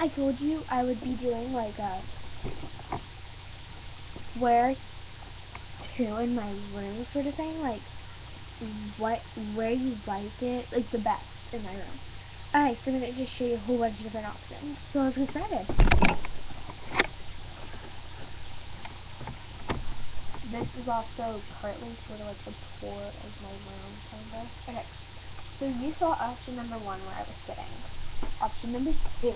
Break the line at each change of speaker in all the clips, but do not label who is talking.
I told you I would be doing like uh, a where to in my room sort of thing, like what where you like it, like the best in my room. Alright, so I'm gonna just show you a whole bunch of different options. So let's get started. This is also currently sort of like the tour of my room, kind of. Okay, so you saw option number one where I was sitting. Option number two,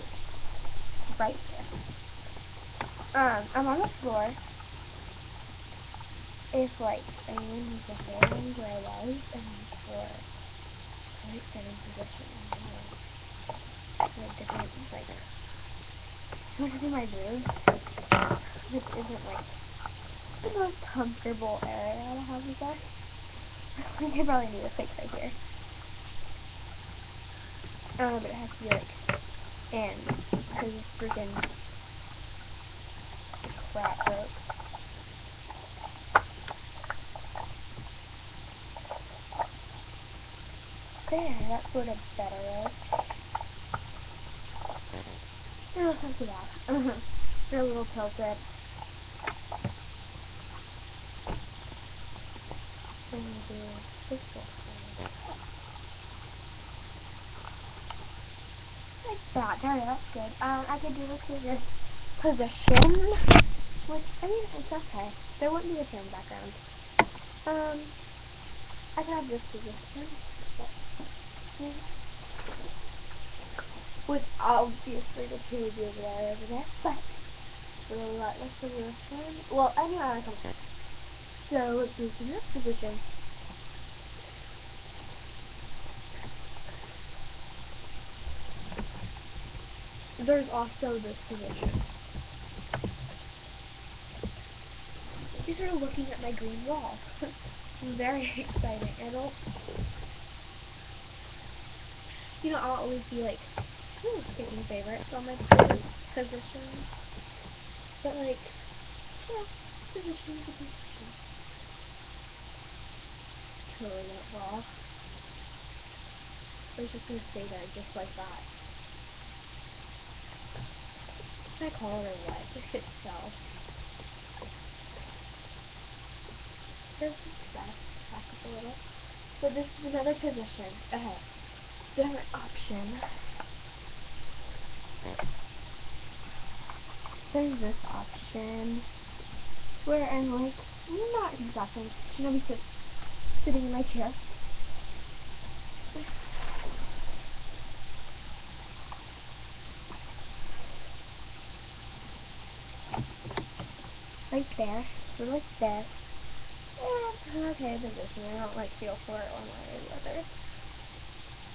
right here. Um, I'm on the floor It's like I anyone was wondering where I was and for like certain position like different like want to see my room which isn't like the most comfortable area to have with us. I think I probably need a fix right here. Um, but it has to be like in because it's freaking crap broke. There, that's sort of better. Bad. They're a little tilted. Do this Like that. There, that's good. Um, I could do this with this position, which, I mean, it's okay. There wouldn't be a tan background. Um, I could have this position. With obviously the two of you over there over there, but we'll let this one. Well, I I would come So let's move to this position. There's also this position. Sort of looking at my green wall. Very exciting. Don't you know, I'll always be like, hmm, picking favorites on my positions. But like, yeah, position position. Totally not raw. I was just gonna stay there just like that. I call it a leg itself. There's back, back up a little. But this is another position. Okay different option. There's this option where I'm like, not exactly, should I be sit sitting in my chair? Right there, so like this. Yeah, okay, position. I don't like feel for it one way or the other.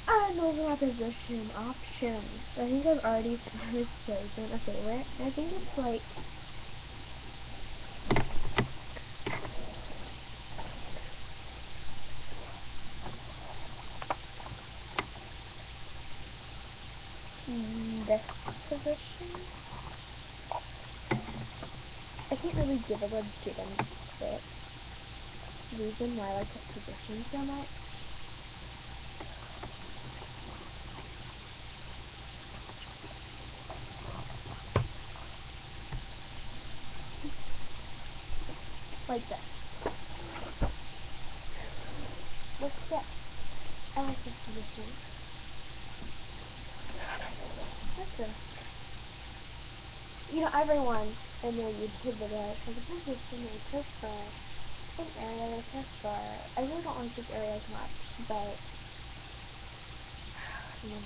And over position options. I think I've already chosen a favorite. I think it's like this position. I can't really give a legitimate reason why I like this position so much. like this. What's this? I like this position. What's this? You know, everyone in their YouTube videos has a position they prefer, an area they prefer. I really don't like this area as much, but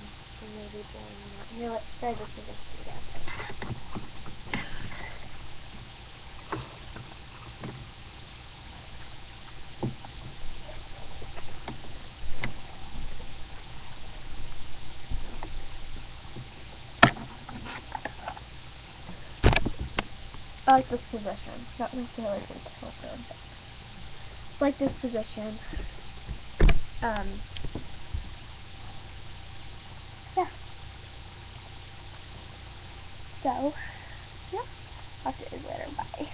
maybe boring. Here, let's try this position again. I like this position. Not necessarily tilted. Like this position. Um, yeah. So, yeah. I'll see you later. Bye.